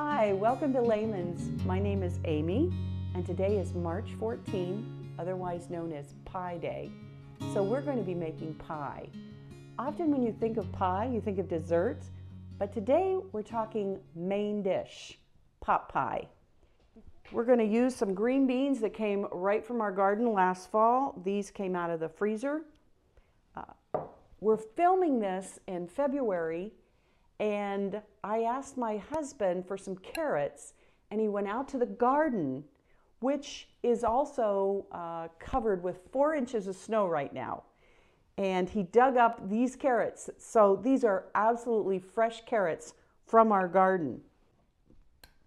Hi, welcome to Lehman's. My name is Amy, and today is March 14, otherwise known as Pi Day. So we're going to be making pie. Often when you think of pie, you think of dessert, but today we're talking main dish, pot pie. We're going to use some green beans that came right from our garden last fall. These came out of the freezer. Uh, we're filming this in February, and I asked my husband for some carrots, and he went out to the garden, which is also uh, covered with four inches of snow right now and he dug up these carrots. So these are absolutely fresh carrots from our garden.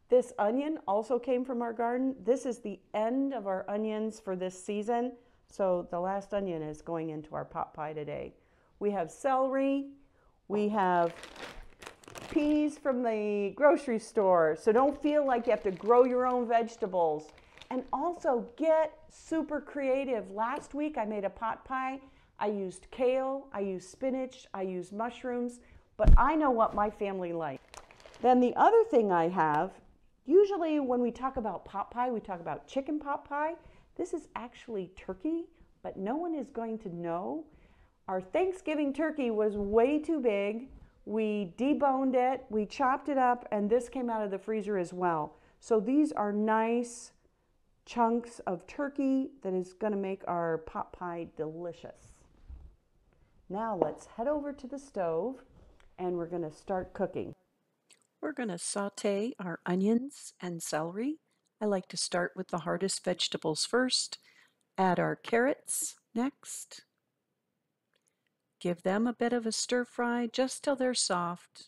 This onion also came from our garden. This is the end of our onions for this season. So the last onion is going into our pot pie today. We have celery. We have peas from the grocery store. So don't feel like you have to grow your own vegetables. And also get super creative. Last week I made a pot pie I used kale, I used spinach, I used mushrooms, but I know what my family likes. Then the other thing I have, usually when we talk about pot pie, we talk about chicken pot pie. This is actually turkey, but no one is going to know. Our Thanksgiving turkey was way too big. We deboned it, we chopped it up, and this came out of the freezer as well. So these are nice chunks of turkey that is going to make our pot pie delicious. Now let's head over to the stove and we're going to start cooking. We're going to saute our onions and celery. I like to start with the hardest vegetables first. Add our carrots next. Give them a bit of a stir fry just till they're soft.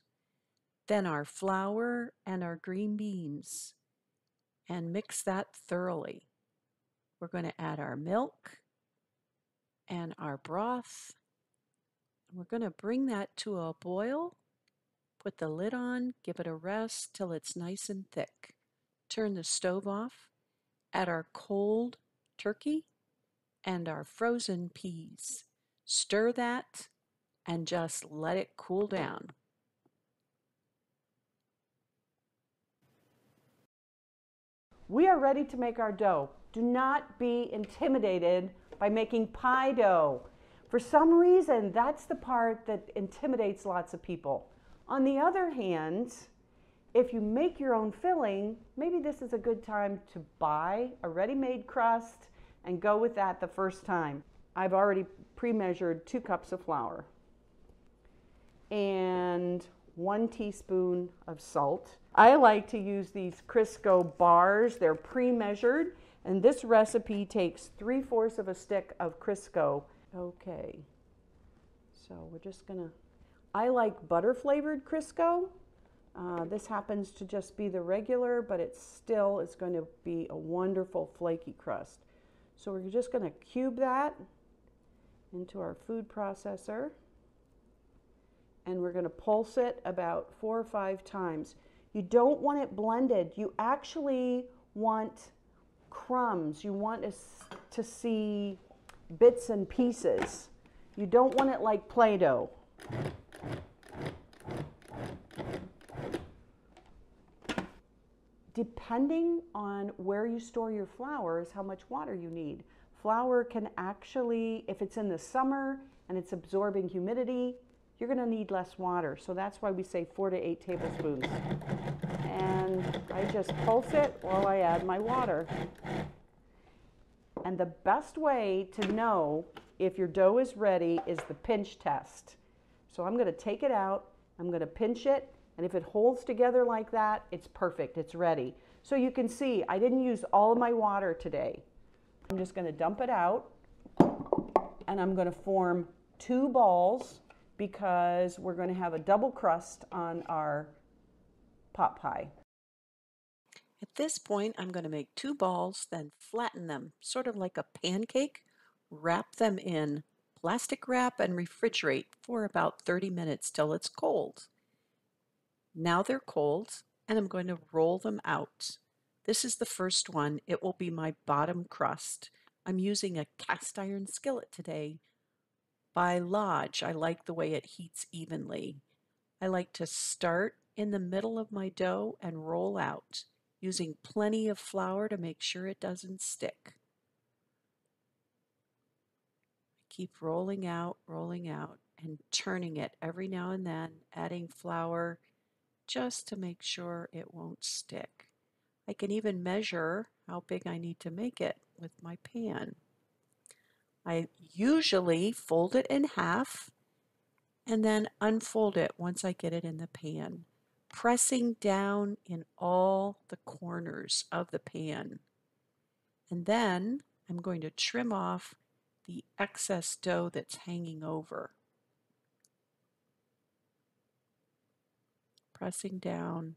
Then our flour and our green beans and mix that thoroughly. We're going to add our milk and our broth we're going to bring that to a boil, put the lid on, give it a rest till it's nice and thick. Turn the stove off, add our cold turkey and our frozen peas. Stir that and just let it cool down. We are ready to make our dough. Do not be intimidated by making pie dough. For some reason, that's the part that intimidates lots of people. On the other hand, if you make your own filling, maybe this is a good time to buy a ready made crust and go with that the first time. I've already pre measured two cups of flour and one teaspoon of salt. I like to use these Crisco bars, they're pre measured, and this recipe takes three fourths of a stick of Crisco Okay, so we're just gonna, I like butter flavored Crisco. Uh, this happens to just be the regular, but it still is going to be a wonderful flaky crust. So we're just going to cube that into our food processor and we're going to pulse it about four or five times. You don't want it blended. You actually want crumbs. You want to see bits and pieces. You don't want it like Play-Doh. Depending on where you store your flour is how much water you need. Flour can actually, if it's in the summer and it's absorbing humidity, you're going to need less water. So that's why we say four to eight tablespoons. And I just pulse it while I add my water. And the best way to know if your dough is ready is the pinch test. So I'm going to take it out, I'm going to pinch it, and if it holds together like that, it's perfect, it's ready. So you can see I didn't use all of my water today. I'm just going to dump it out, and I'm going to form two balls because we're going to have a double crust on our pot pie. At this point, I'm going to make two balls, then flatten them, sort of like a pancake, wrap them in plastic wrap and refrigerate for about 30 minutes till it's cold. Now they're cold, and I'm going to roll them out. This is the first one. It will be my bottom crust. I'm using a cast iron skillet today. By Lodge, I like the way it heats evenly. I like to start in the middle of my dough and roll out, using plenty of flour to make sure it doesn't stick. I keep rolling out, rolling out, and turning it every now and then, adding flour just to make sure it won't stick. I can even measure how big I need to make it with my pan. I usually fold it in half and then unfold it once I get it in the pan, pressing down in all the corners of the pan. And then I'm going to trim off the excess dough that's hanging over. Pressing down.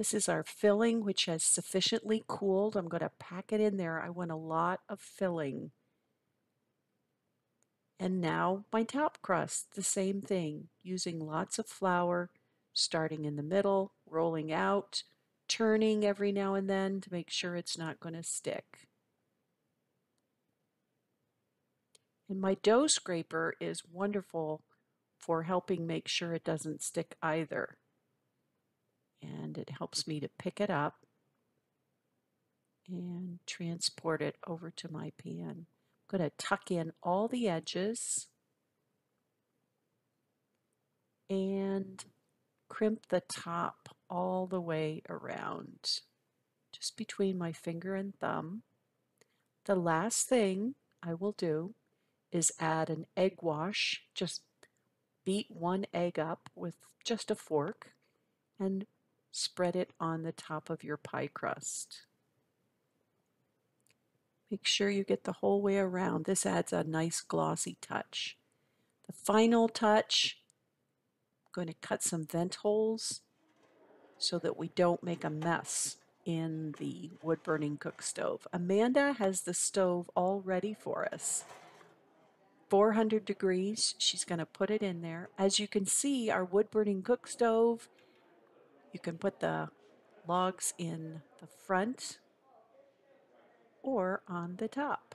This is our filling, which has sufficiently cooled. I'm going to pack it in there. I want a lot of filling. And now my top crust, the same thing, using lots of flour, starting in the middle, rolling out, turning every now and then to make sure it's not going to stick. And my dough scraper is wonderful for helping make sure it doesn't stick either. And it helps me to pick it up and transport it over to my pan I'm going to tuck in all the edges and crimp the top all the way around, just between my finger and thumb. The last thing I will do is add an egg wash. Just beat one egg up with just a fork and spread it on the top of your pie crust. Make sure you get the whole way around. This adds a nice glossy touch. The final touch, I'm going to cut some vent holes so that we don't make a mess in the wood burning cook stove. Amanda has the stove all ready for us. 400 degrees, she's going to put it in there. As you can see, our wood burning cook stove, you can put the logs in the front or on the top.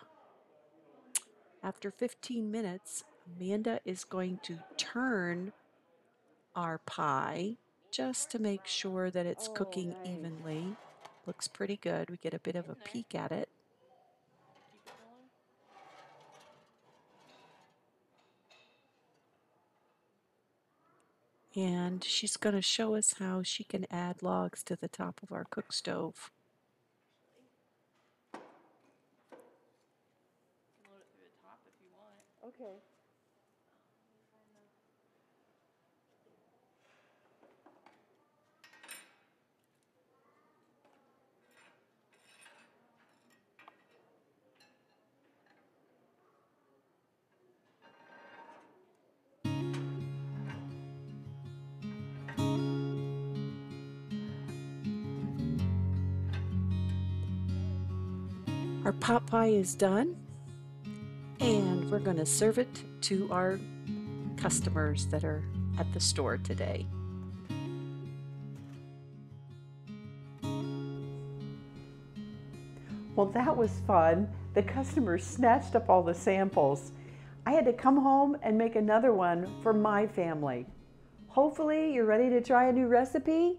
After 15 minutes, Amanda is going to turn our pie just to make sure that it's oh, cooking nice. evenly. Looks pretty good. We get a bit of a peek at it. And she's going to show us how she can add logs to the top of our cook stove. Okay. Our pot pie is done and we're going to serve it to our customers that are at the store today. Well, that was fun. The customers snatched up all the samples. I had to come home and make another one for my family. Hopefully you're ready to try a new recipe.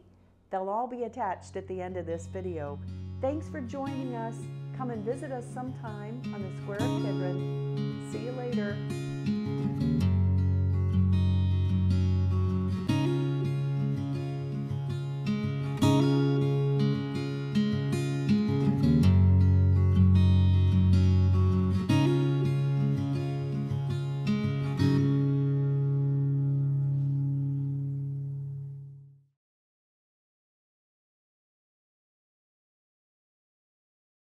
They'll all be attached at the end of this video. Thanks for joining us Come and visit us sometime on the Square of Kidron. See you later.